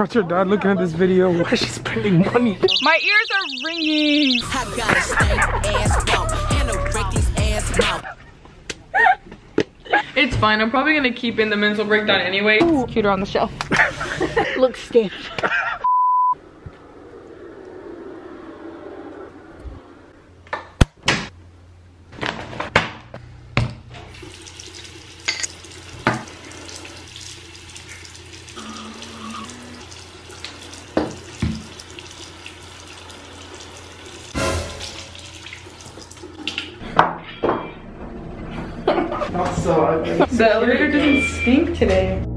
Watch your dad looking at this video. Why is she spending money? My ears are ringing. I got a stank ass walk and a reckless ass mouth. It's fine. I'm probably gonna keep in the mental breakdown anyway. Cuter on the shelf. Looks stiff. So. The elevator doesn't stink today.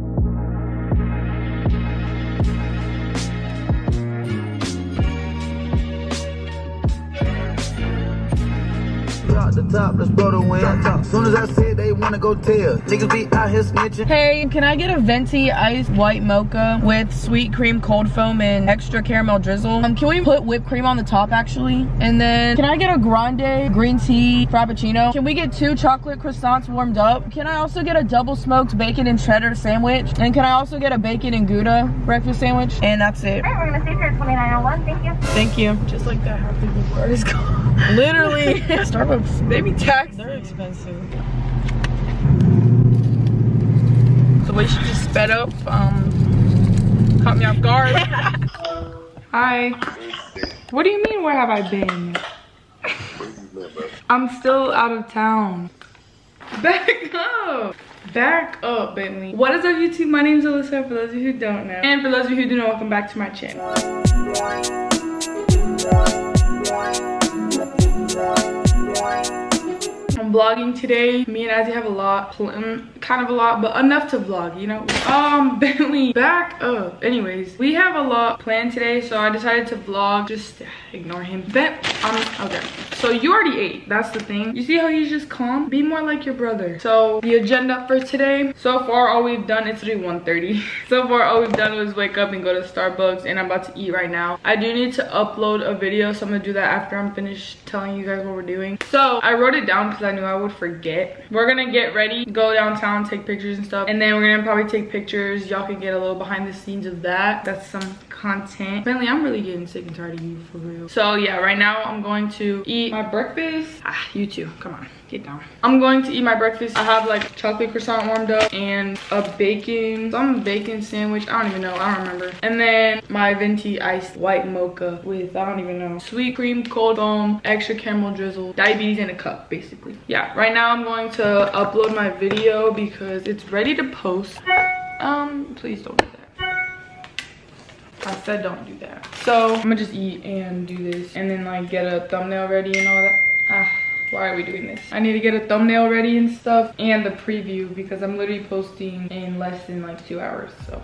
Top, let's blow the wind. Soon as I said they wanna go tell, niggas be out here snitching. Hey, can I get a venti iced white mocha with sweet cream cold foam and extra caramel drizzle? Um, can we put whipped cream on the top actually? And then can I get a grande green tea frappuccino? Can we get two chocolate croissants warmed up? Can I also get a double smoked bacon and cheddar sandwich? And can I also get a bacon and gouda breakfast sandwich? And that's it. Alright, we're gonna stay here at 2901. Thank you. Thank you. Just like that, half the word is gone. Literally. Starbucks, tax. They're expensive. The way she just sped up, um, caught me off guard. Hi. What do you mean, where have I been? I'm still out of town. Back up. Back up, Bentley. What is up, YouTube? My name is Alyssa, for those of you who don't know. And for those of you who do know, welcome back to my channel. Vlogging today. Me and Azzy have a lot, kind of a lot, but enough to vlog, you know? Um, Bentley, back up. Anyways, we have a lot planned today, so I decided to vlog. Just ignore him. Ben, um, okay. So you already ate, that's the thing. You see how he's just calm? Be more like your brother. So the agenda for today, so far all we've done, it's already 1.30. so far all we've done was wake up and go to Starbucks and I'm about to eat right now. I do need to upload a video, so I'm gonna do that after I'm finished telling you guys what we're doing. So I wrote it down because I knew I would forget. We're gonna get ready, go downtown, take pictures and stuff. And then we're gonna probably take pictures. Y'all can get a little behind the scenes of that. That's some content. Bentley, I'm really getting sick and tired of you for real. So yeah, right now I'm going to eat my breakfast. Ah, you too, come on, get down. I'm going to eat my breakfast. I have like chocolate croissant warmed up and a bacon, some bacon sandwich. I don't even know, I don't remember. And then my venti iced white mocha with, I don't even know, sweet cream, cold foam, extra caramel drizzle, diabetes in a cup, basically. Yeah, right now I'm going to upload my video because it's ready to post. Um, please don't do that. I said don't do that. So I'm gonna just eat and do this and then like get a thumbnail ready and all that. Ah, why are we doing this? I need to get a thumbnail ready and stuff and the preview because I'm literally posting in less than like two hours, so.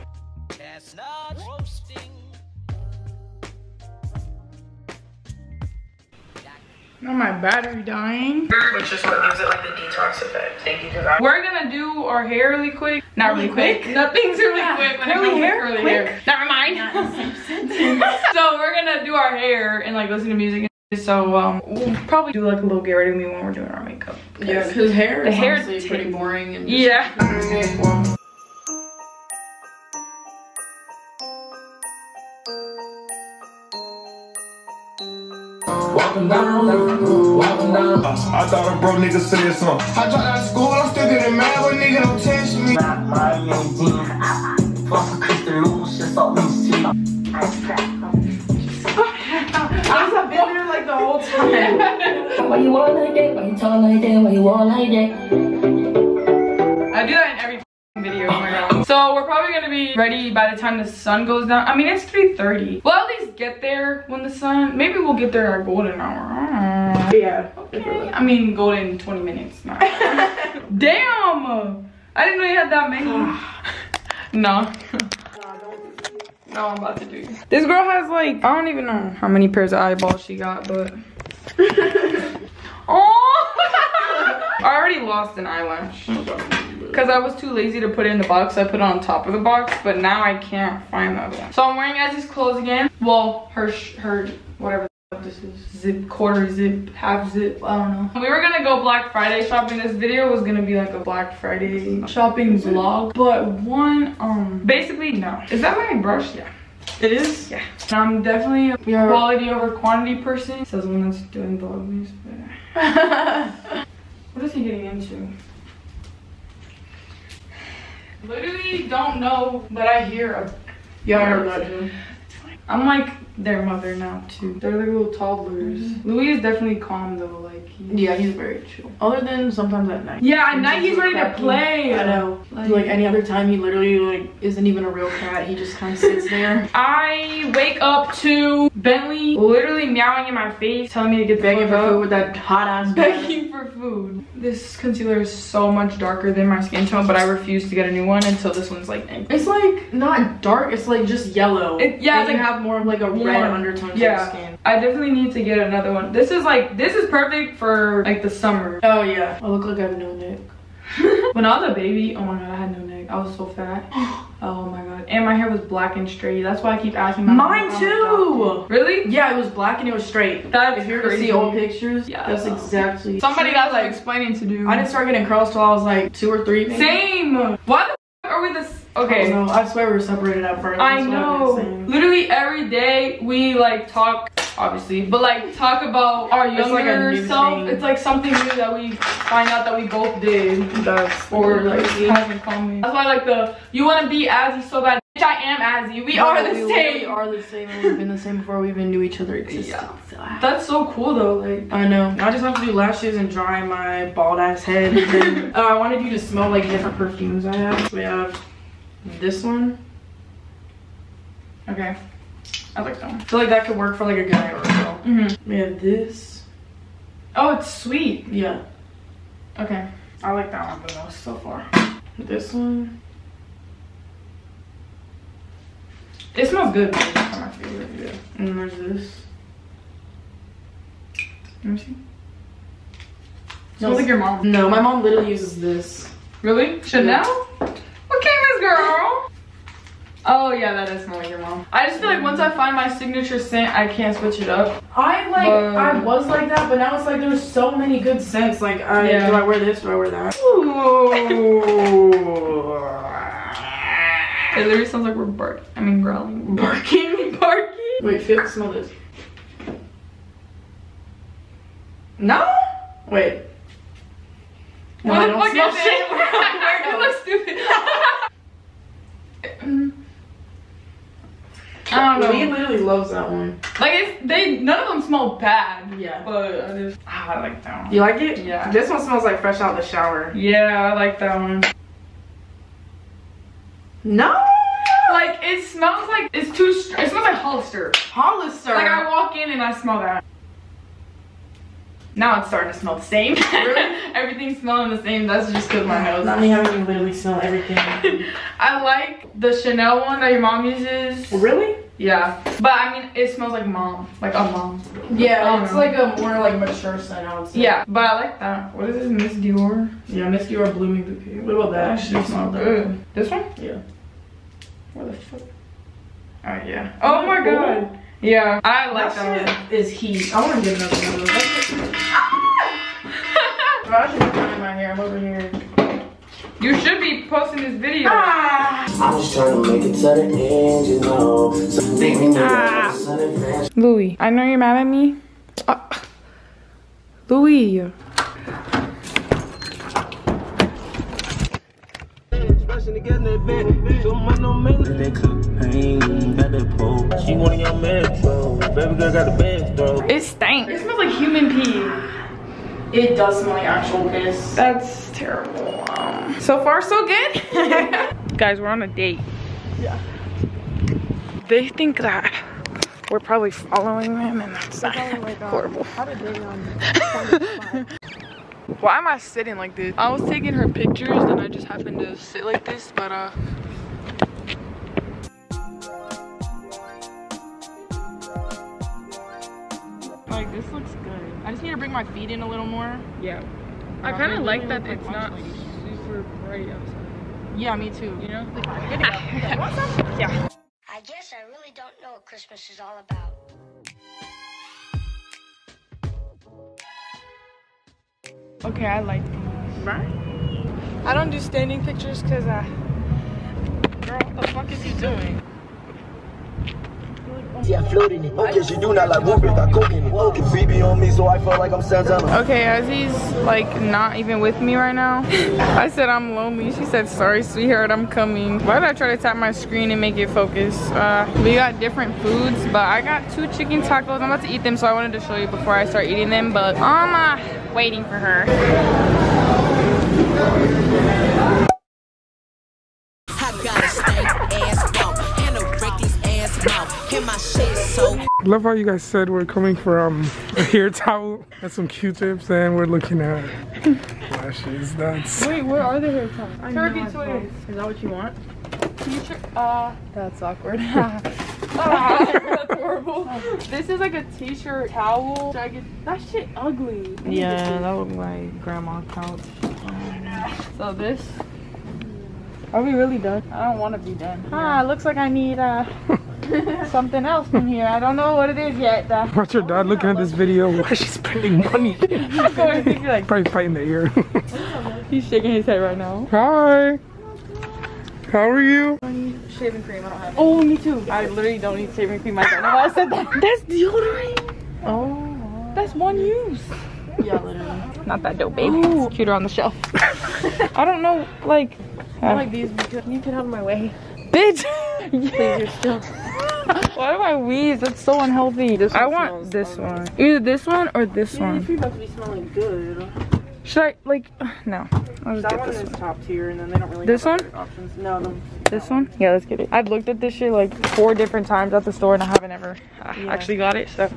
Now my battery dying. Which is what gives it like the detox effect. Thank you, because We're gonna do our hair really quick. Not really, quick. Nothing's really quick when Curly it comes hair? curly Quick? hair. Never mind. so we're gonna do our hair and like listen to music. And so um, we'll probably do like a little get ready with me when we're doing our makeup. Yeah, because hair The is hair honestly pretty boring and Yeah. I thought a bro nigga said something. I dropped out of school, I'm still getting mad, but nigga don't test me. I've been there like the whole time. Why you want like that? Why you talk like that? Why you want like that? I do that in every video. Oh my god. So we're probably gonna be ready by the time the sun goes down. I mean, it's 3:30. We'll at least get there when the sun. Maybe we'll get there at golden hour. I don't know. Yeah. Okay. I mean, golden 20 minutes. Not Damn! I didn't know you had that many. no. No, I'm about to do it. This girl has like, I don't even know how many pairs of eyeballs she got, but. oh! I already lost an eyelash. Oh, Because I was too lazy to put it in the box, I put it on top of the box, but now I can't find the other one. So I'm wearing Azzy's clothes again. Well, her, sh her, whatever this is. Zip, quarter zip, half zip, I don't know. We were gonna go Black Friday shopping. This video was gonna be like a Black Friday shopping vlog. But one, um, basically, no. Is that my brush? Yeah. It is? Yeah. I'm definitely a quality over quantity person. Says one that's doing vlogs. But... what is he getting into? Literally don't know, but I hear a Yeah, I heard that too. I'm like their mother now too. They're like little toddlers. Mm-hmm. Louis is definitely calm though, like he- Yeah, he's very chill. Other than sometimes at night. Yeah, at night he's ready to play. I know. Like- Like, any other time, he literally like isn't even a real cat. He just kind of sits there I wake up to Bentley literally meowing in my face, telling me to get the begging fuck for up. food with that hot ass. Begging for food. This concealer is so much darker than my skin tone, but I refuse to get a new one until this one's like ink. It's like not dark. It's like just yellow. It- yeah, Like, it's like have more of like a red warm. undertone to Yeah. your skin. I definitely need to get another one. This is like this is perfect for like the summer. Oh yeah. I look like I have no neck. When I was a baby, oh my god, I had no neck. I was so fat. Oh my god. And my hair was black and straight. That's why I keep asking my Mine oh if too. Really? Yeah, it was black and it was straight. That's if you were to crazy. see old pictures, Yeah. that's exactly. Somebody got like like, explaining to do. I didn't start getting curls till I was like two or three. maybe. Same. Why the f- are we this? Okay. No, I swear we are separated at first. I I've know. Literally every day we like talk, obviously, but like talk about our It's younger like self. thing. It's like something new that we find out that we both did. That's Or like crazy. have in common. That's why like the you want to be Azzy so bad. Bitch, I am Azzy. We are the we literally same. are the same. We've been the same before we even knew each other existed. Yeah. That's so cool though. Like I know. I just have to do lashes and dry my bald ass head. And uh, I wanted you to smell like different perfumes I have. We have this one. okay, I like that one. I feel like that could work for like a guy or a girl. Mm-hmm. We have this. Oh, it's sweet. Yeah. Okay, I like that one the most so far. This one. It smells good. but It's not my favorite. Yeah. And there's this. Let me see. Smells like your mom. No, my mom literally uses this. Really? Chanel? Okay, Miss Girl. Oh yeah, that is like your mom. I just feel like once I find my signature scent, I can't switch it up. I like But- I was like that, but now it's like there's so many good scents. Like I Yeah. do I wear this? Do I wear that? It literally sounds like we're barking. I mean growling. Barking. Barking. Wait, feel smell this. No? Wait. No, what I don't smell shit. it? you look stupid. Mm. I don't know. Lee literally loves that one. Like it's, they, none of them smell bad. Yeah. But I just, ah, I like that one. You like it? Yeah. This one smells like fresh out the shower. Yeah, I like that one. No. Like it smells like it's too. It smells like Hollister. Hollister. Like I walk in and I smell that. Now it's starting to smell the same. Everything's smelling the same. That's just because my nose. Not me having to literally smell everything. I like the Chanel one that your mom uses. really? Yeah, but I mean it smells like mom, like a mom. Yeah, it's like a more like mature scent, I would say. Yeah, but I like that. What is this, Miss Dior? Yeah, Miss Dior blooming bouquet. What about that? That shit smells good. Mm-hmm. This one? Yeah. Where the fuck? Oh yeah. Oh my god. Yeah, I like that, That one. is heat. I want to get another one of those. Bro, I should be tying my hair. I'm over here. You should be posting this video. Ah! I'm just trying to make it to the end, you know. So think me now, son of a Louis, I know you're mad at me. Uh, Louis. They cook pain, got that pole. She one of your metro. Baby girl got the best throw. It stank. It smells like human pee. It does smell like actual piss. That's terrible. Um, so far, so good. Guys, we're on a date. Yeah. They think that we're probably following them, and that's not horrible. Why am I sitting like this? I was taking her pictures, and I just happened to sit like this, but uh. Like, this looks good. I just need to bring my feet in a little more. Yeah. I kind of like that it's like not punch ladies. super bright outside. Yeah, me too. You know? yeah. I guess I really don't know what Christmas is all about. Okay, I like these. Right? I don't do standing pictures because I. Girl, what the fuck is he doing? See, I floating it. Okay, she do not like whooping, got coke in it. Okay, BB on me, so I feel like I'm Santana. Okay, as he's like not even with me right now, I said I'm lonely. She said, sorry, sweetheart, I'm coming. Why did I try to tap my screen and make it focus? Uh, we got different foods, but I got two chicken tacos. I'm about to eat them, so I wanted to show you before I start eating them, but I'm uh, waiting for her. I got a stank ass walk and a reckless ass mouth. And my shit so Love how you guys said we're coming for um, a hair towel and some Q-tips, and we're looking at lashes. That's Wait, where are the hair towels? Kirby Twitter. Is that what you want? T-shirt. Uh, that's awkward. That's horrible. This is like a t-shirt towel. Should I get that shit ugly? Yeah, that looked like grandma couch. So this. Are we really done? I don't want to be done. Ah, looks like I need uh something else in here. I don't know what it is yet. Uh, watch your dad looking at this video while she's spending money. he's Probably fighting the ear. he's shaking his head right now. Hi. How are you? I need Shaving cream. I don't have. Oh, me too. I literally don't need shaving cream. I don't know why I said that. That's deodorant. Oh. That's one use. Yeah, literally. Not that dope, baby. It's cuter on the shelf. I don't know, like. I uh, like these because you get out of my way. Bitch. Please, you're still. Why do I wheeze? That's so unhealthy. This I want this amazing. one. Either this one or this Yeah, if one. you're about to be smelling good. Should I like? No. I'll just That get one this is one. top tier, and then they don't really This have one? options. No, no. This one? Yeah, let's get it. I've looked at this shit like four different times at the store and I haven't ever uh, Yeah. actually got it. So.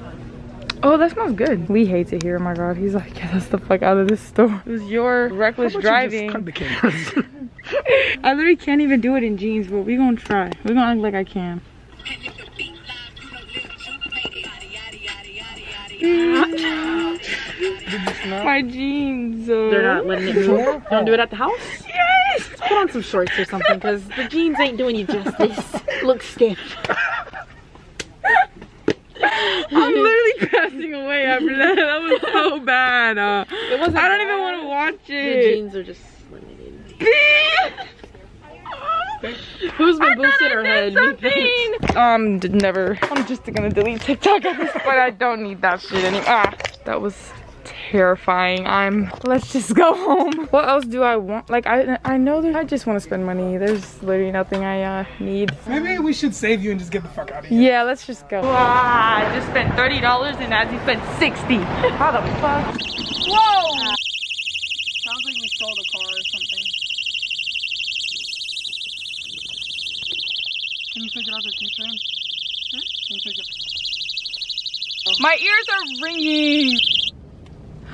Oh, that smells good. Lee hates it here. Oh my god, he's like, get us the fuck out of this store. It was your reckless How about driving. you just cut the cameras? I literally can't even do it in jeans, but we gonna try. We gonna act like I can. My jeans. uh, They're not letting it move. Don't do it at the house. Yes. Put on some shorts or something, because the jeans ain't doing you justice. Look stiff. I'm literally passing away after that. That was so bad. Uh, It wasn't I don't even want to watch it. The jeans are just limited. Who's been boosting her head? Me. Um, never. I'm just gonna delete TikTok at this point. I don't need that shit anymore. Ah, that was terrifying. I'm. Let's just go home. What else do I want? Like I, I know that I just want to spend money. There's literally nothing I uh need. Maybe we should save you and just get the fuck out of here. Yeah, let's just go. Wow, I just spent thirty dollars and Azzy spent sixty. How the fuck? Whoa! Sounds like we stole the car or something. Can you take it out the keychain? Can you take it? My ears are ringing.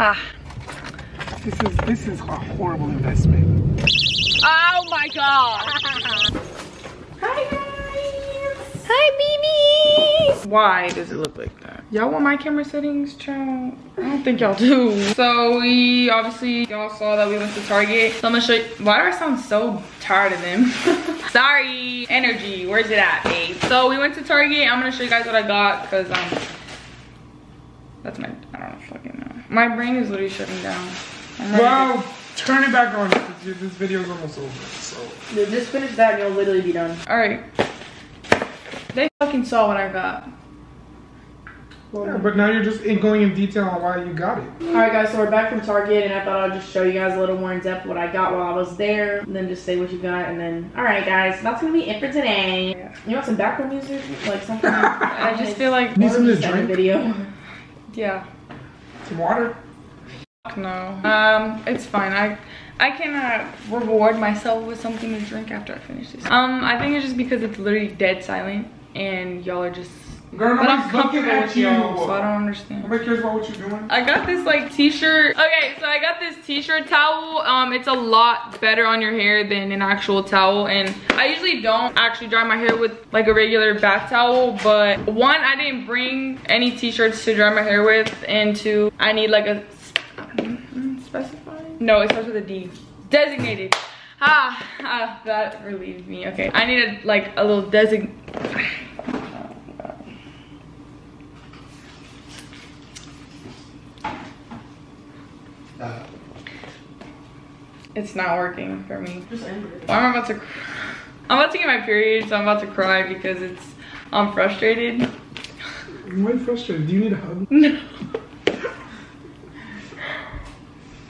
Ah. This is this is a horrible investment. Oh my god. Hi guys. Hi babies. Why does it look like that? Y'all want my camera settings, child? I don't think y'all do. So we obviously y'all saw that we went to Target. So I'm gonna show you. Why do I sound so tired of them? Sorry. Energy. Where's it at, babe? So we went to Target. I'm gonna show you guys what I got because um that's my I don't fucking know. My brain is literally shutting down. I'm ready to- Well, turn it back on. This video is almost over. So Just finish that and you'll literally be done. All right. They fucking saw what I got. yeah, but now you're just going in detail on why you got it. Alright guys, so we're back from Target and I thought I'd just show you guys a little more in depth what I got while I was there. And then just say what you got and then alright guys, that's gonna be it for today. You want some background music? Like something? I just feel like Need something to the drink? video. yeah. Some water. No. Um, it's fine. I I can uh, reward myself with something to drink after I finish this. Um, I think it's just because it's literally dead silent and y'all are just. Girl, but I'm nobody's looking comfortable at with you. y'all, so I don't understand. Nobody cares about what you're doing. I got this like t-shirt. Okay, so I got this t-shirt towel. Um, it's a lot better on your hair than an actual towel. And I usually don't actually dry my hair with like a regular bath towel. But one, I didn't bring any t-shirts to dry my hair with. And two, I need like a specified? No, it starts with a D. Designated. Ah, ah, that relieved me. Okay, I needed like a little design. It's not working for me. Just end it. Why am about to? cr- I'm about to get my period, so I'm about to cry because it's. I'm frustrated. Why are you frustrated? Do you need a hug? No.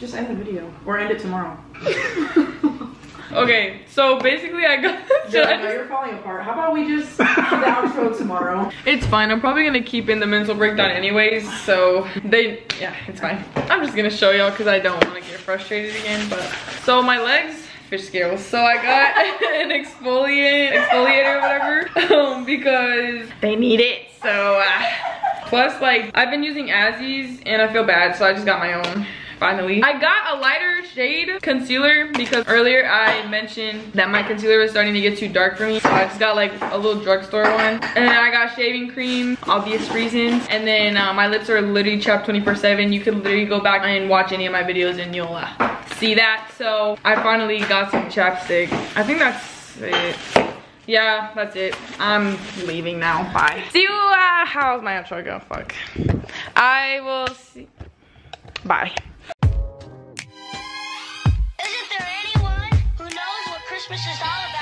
Just end the video or end it tomorrow. Okay, so basically I got. Should I no, just- you're falling apart. How about we just do the outro tomorrow? It's fine. I'm probably gonna keep in the mental breakdown anyways. So they, yeah, it's fine. I'm just gonna show y'all because I don't want to get frustrated again. But so my legs, fish scales. So I got an exfoliant, exfoliator, whatever, um, because they need it. So uh, plus, like I've been using Azzies and I feel bad, so I just got my own. Finally. I got a lighter shade concealer because earlier I mentioned that my concealer was starting to get too dark for me. So I just got like a little drugstore one. And then I got shaving cream, obvious reasons. And then uh, my lips are literally chapped 24 7. You could literally go back and watch any of my videos and you'll uh, see that. So I finally got some chapstick. I think that's it. Yeah, that's it. I'm leaving now. Bye. See you, uh, how's my outro go? Fuck. I will see. Bye. Christmas is all about.